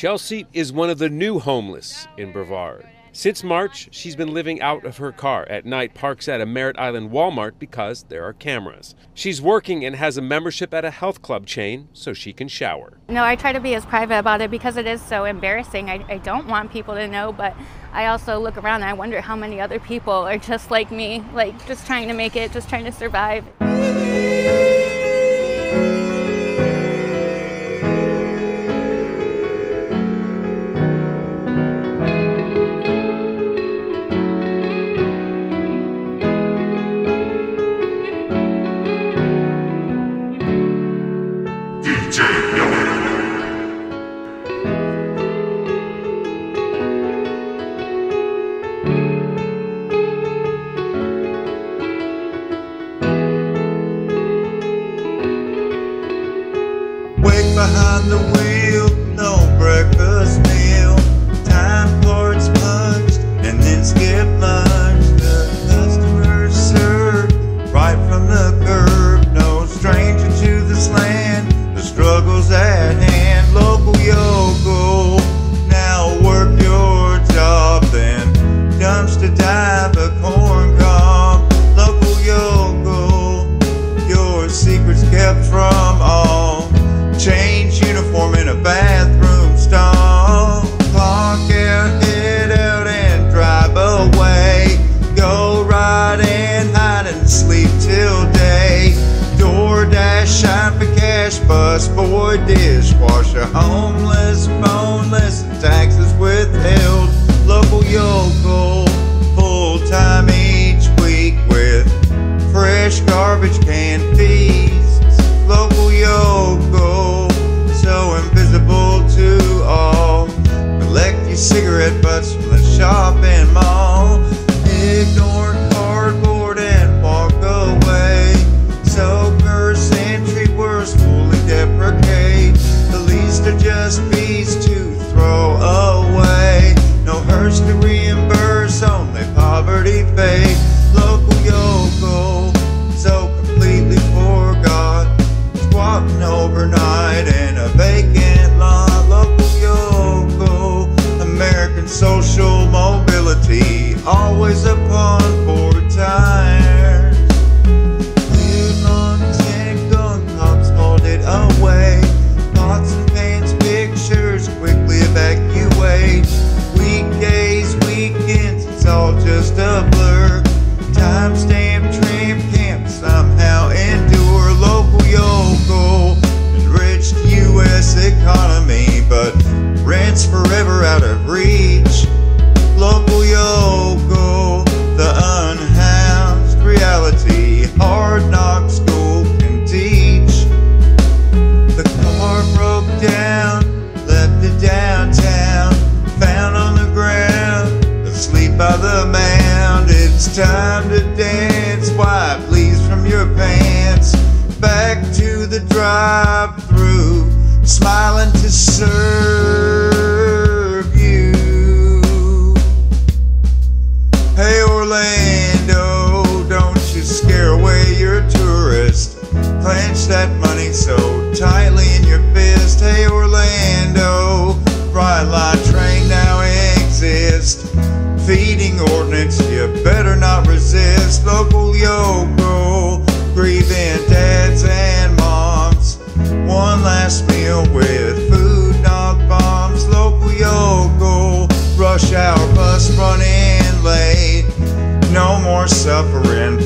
Chelsea is one of the new homeless in Brevard. Since March, she's been living out of her car at night, parks at a Merritt Island Walmart because there are cameras. She's working and has a membership at a health club chain so she can shower. No, I try to be as private about it because it is so embarrassing. I, I don't want people to know, but I also look around and I wonder how many other people are just like me, like just trying to make it, just trying to survive. Wake behind the wheel, no breakfast boy, dishwasher, homeless, boneless, and taxes withheld. Local yokel, full time each week with fresh garbage can feasts. Local yokel, so invisible to all. Collect your cigarette butts from the shop and mall. Poverty fate. Local yokel, rent's forever out of reach. Local yokel, the unhoused reality, hard knock school can teach. The car broke down, left it downtown, found on the ground, asleep by the mound. It's time to dance, wipe leaves from your pants. Back to the drive through, smiling to serve Clench that money so tightly in your fist. Hey Orlando, Brightline train now exists. Feeding ordinance, you better not resist. Local yokel, grieving dads and moms. One last meal with Food Not Bombs. Local yokel, rush hour bus running late. No more suffering,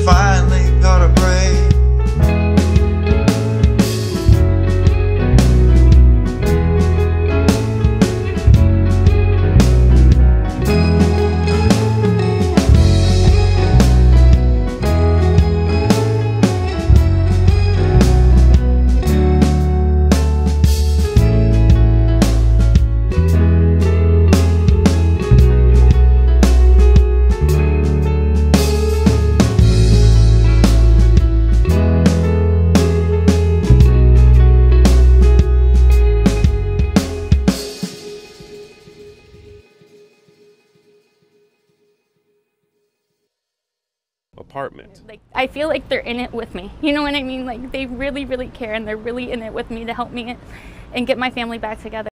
Apartment. Like I feel like they're in it with me. You know what I mean? Like they really, really care and they're really in it with me to help me and get my family back together.